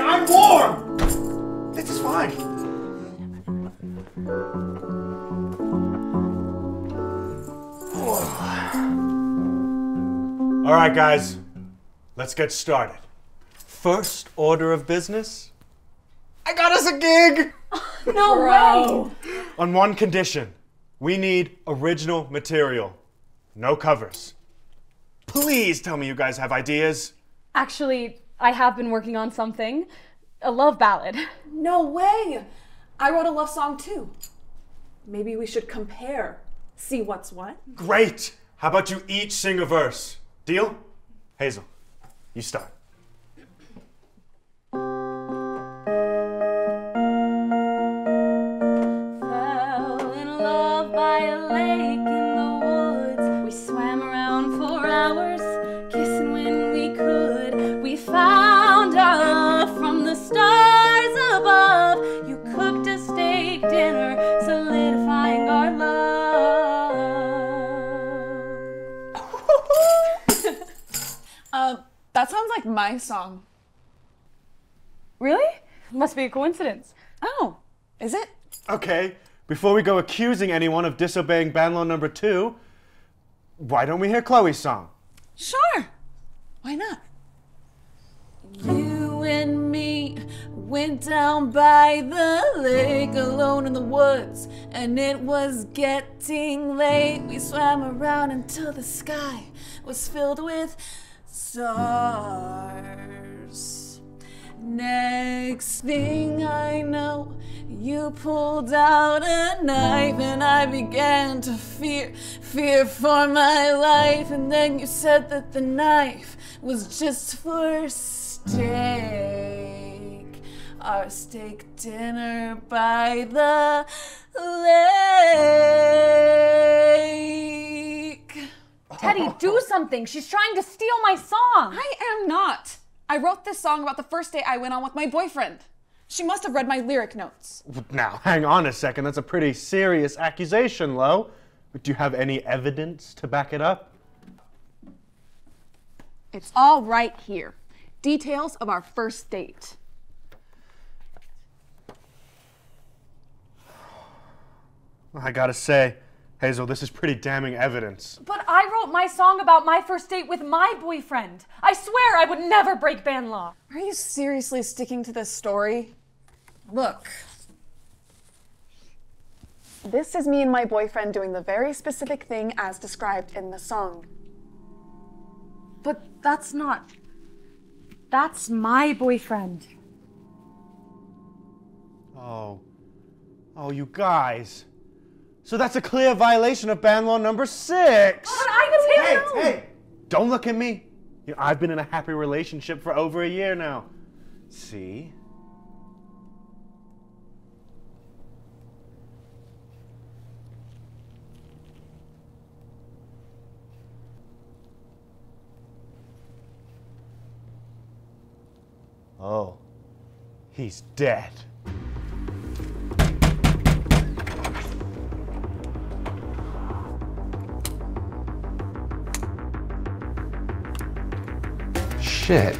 I'm warm. This is fine. All right, guys. Let's get started. First order of business. I got us a gig. no Bro. way. On one condition. We need original material. No covers. Please tell me you guys have ideas. Actually, I have been working on something. A love ballad. No way! I wrote a love song too. Maybe we should compare. See what's what. Great! How about you each sing a verse? Deal? Hazel, you start. Fell in love by a lake in the woods. We swam around for hours, dinner, solidifying our love. Uh, that sounds like my song. Really? Must be a coincidence. Oh, is it? Okay, before we go accusing anyone of disobeying ban law number two, why don't we hear Chloe's song? Sure. Why not? You and me went down by the lake alone in the woods, and it was getting late. We swam around until the sky was filled with stars. Next thing I know, you pulled out a knife, and I began to fear, fear for my life. And then you said that the knife was just for steak. Our steak dinner by the lake. Teddy, do something. She's trying to steal my song. I am not. I wrote this song about the first day I went on with my boyfriend. She must have read my lyric notes. Now, hang on a second, that's a pretty serious accusation, Lo. But do you have any evidence to back it up? It's all right here. Details of our first date. I gotta say, Hazel, this is pretty damning evidence. But I wrote my song about my first date with my boyfriend. I swear I would never break band law. Are you seriously sticking to this story? Look. This is me and my boyfriend doing the very specific thing as described in the song. But that's not. That's my boyfriend. Oh. Oh, you guys. So that's a clear violation of ban law number six. Oh, but I Hey, didn't know. hey! Don't look at me. You know, I've been in a happy relationship for over a year now. See? Oh, he's dead. Shit.